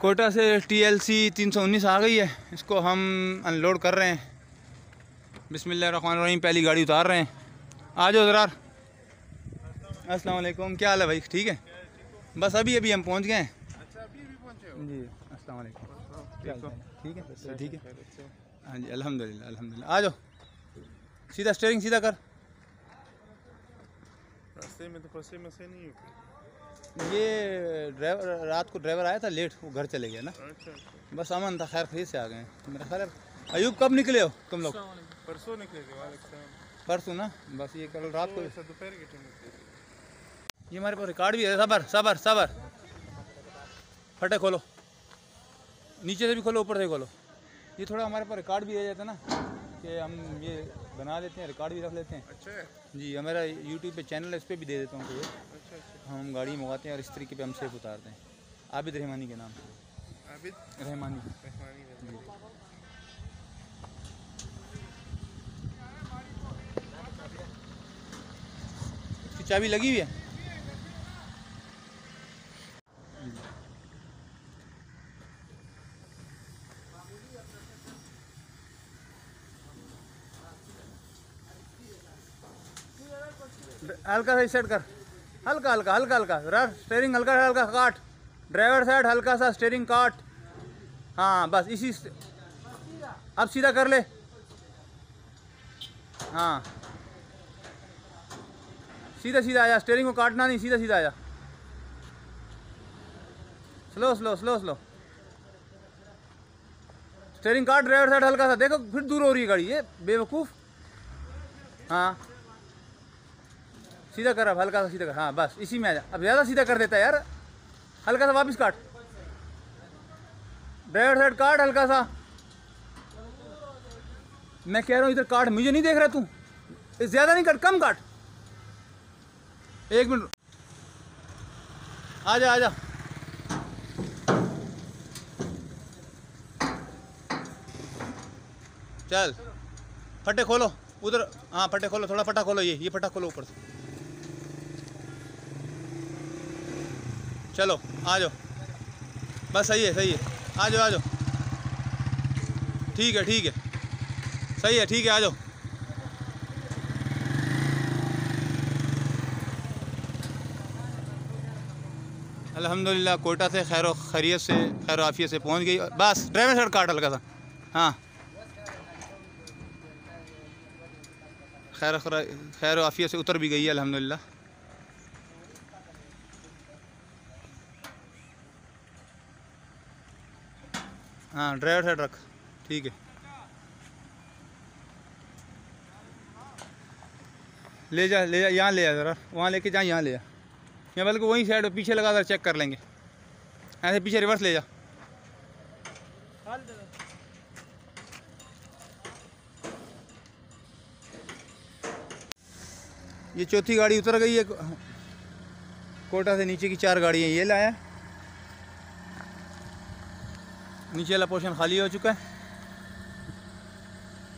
कोटा से T L C तीन सौ उन्नीस आ गई है। इसको हम अनलोड कर रहे हैं। बिसमीम पहली गाड़ी उतार रहे हैं। आ जाओ ज़रा अस्सलाम वालेकुम क्या हाल है भाई? ठीक है? बस अभी अभी हम पहुँच गए हैं। जी है? ठीक है? ठीक है? हाँ जी, अल्हम्दुलिल्लाह अल्हम्दुलिल्लाह। आ जाओ। सीधा स्टेयरिंग सीधा कर। रास्ते में तो फंसे में से नहीं हो। ये ड्राइवर रात को ड्राइवर आया था लेट वो घर चले गया ना। अच्छा अच्छा। बस अमन था खैर खरीद से आ गए। मेरा है अयूब कब निकले हो तुम लोग? परसों निकले थे परसों ना? बस ये कल रात को दोपहर के टाइम ये हमारे पास रिकॉर्ड भी है सबर सबर सबर। फटे खोलो। नीचे से भी खोलो ऊपर से भी खोलो। ये थोड़ा हमारे पास रिकॉर्ड भी रह जाता ना। कि हम ये बना लेते हैं रिकॉर्ड भी रख लेते हैं। अच्छा। जी हमारा यूट्यूब पे चैनल है इस पर भी दे देता हूँ अच्छा अच्छा। हम गाड़ी मंगाते हैं और इस तरीके पे हम सेफ़ उतारते हैं। आबिद रहमानी के नाम से। अभी रहमानी। रहमानी रहमानी। इसकी चाबी लगी हुई है? हल्का सा सेट कर। हल्का हल्का हल्का हल्का। जरा स्टेयरिंग हल्का हल्का काट। ड्राइवर साइड हल्का सा स्टेयरिंग काट। हाँ बस इसी अब सीधा कर ले। हाँ। सीधा सीधा आया। स्टेयरिंग को काटना नहीं, सीधा सीधा आया। Slow slow slow slow steering काट ड्राइवर साइड हल्का सा। देखो, फिर दूर हो रही है गाड़ी। ये बेवकूफ़। हाँ। सीधा कर अब, हल्का सा सीधा कर। हाँ बस, इसी में आ जा। अब ज़्यादा सीधा कर देता है यार। हल्का सा वापस काट। ड्राइवर साइड काट हल्का सा। मैं कह रहा हूँ इधर काट। मुझे नहीं देख रहा तू। ज़्यादा नहीं काट, कम काट। एक मिनट। आ जा आ जा चल। फटे खोलो। उधर हाँ फटे खोलो, थोड़ा फटा खोलो ये। ये फटा खोलो ऊपर से। चलो, आ जाओ। बस सही है सही है। आ जाओ आ जाओ। ठीक है ठीक है। सही है, ठीक है, आ जाओ। अल्हम्दुलिल्लाह, कोटा से खैर खैरियत से, खैर आफियत से पहुँच गई। बस, ड्राइवर साइड काट हल्का सा। हाँ। खैर खैर आफियत से उतर भी गई है, अल्हम्दुलिल्लाह। हाँ ड्राइवर साइड रख। ठीक है। ले जा ले जा, यहाँ ले जा ज़रा। वहाँ लेके जा, यहाँ ले जा या बल्कि वहीं साइड पीछे लगा कर चेक कर लेंगे। ऐसे पीछे रिवर्स ले जा। ये चौथी गाड़ी उतर गई है। कोटा से नीचे की चार गाड़ियाँ ये लाया। नीचे वाला पोर्शन खाली हो चुका है।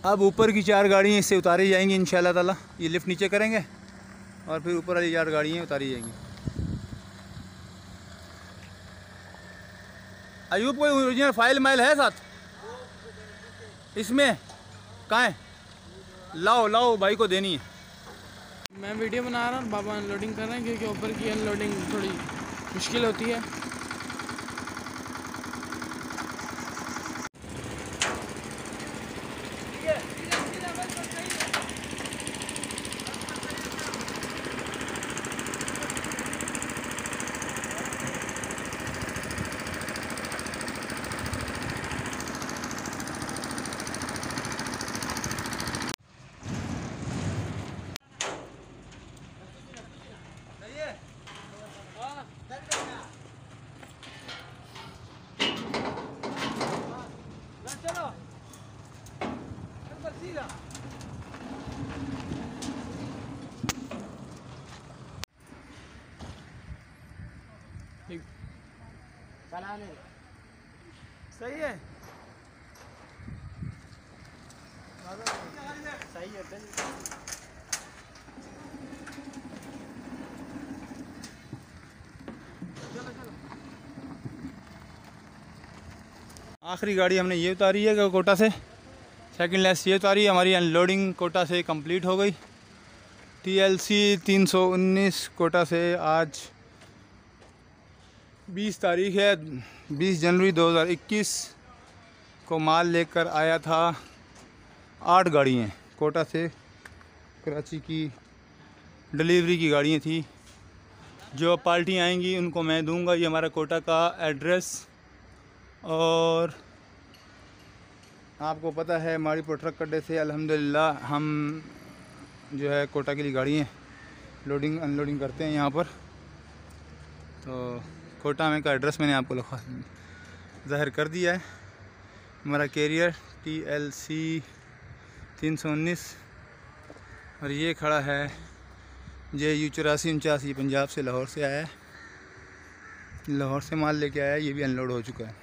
अब ऊपर की चार गाड़ियाँ इससे उतारी जाएँगी इन ताला। ये लिफ्ट नीचे करेंगे और फिर ऊपर वाली चार गाड़ियाँ उतारी जाएँगी। अयूब, कोई ओरिजिनल फ़ाइल माइल है साथ? इसमें? कहाँ है? लाओ लाओ, भाई को देनी है। मैं वीडियो बना रहा हूँ, बाबा अनलोडिंग कर रहे हैं, क्योंकि ऊपर की अनलोडिंग थोड़ी मुश्किल होती है। सही है? सही है आखिरी गाड़ी हमने ये उतारी है कोटा से? सेकंड लेस ये उतारी है हमारी अनलोडिंग कोटा से कंप्लीट हो गई। टी एल सी तीन सौ उन्नीस कोटा से आज बीस तारीख है, बीस जनवरी दो हज़ार इक्कीस को माल लेकर आया था। आठ गाड़ियाँ कोटा से कराची की डिलीवरी की गाड़ियाँ थी। जो पार्टी आएँगी, उनको मैं दूँगा। ये हमारा कोटा का एड्रेस। और आपको पता है मारीपुर ट्रक अड्डे से अल्हम्दुलिल्लाह हम जो है कोटा के लिए गाड़ियाँ लोडिंग अनलोडिंग करते हैं यहाँ पर। तो कोटा में का एड्रेस मैंने आपको लिखा ज़ाहिर कर दिया है। हमारा कैरियर टी एल सी तीन सौ उन्नीस और ये खड़ा है। जे यू चौरासी उनचासी, पंजाब से लाहौर से आया है। लाहौर से माल लेके आया है, ये भी अनलोड हो चुका है।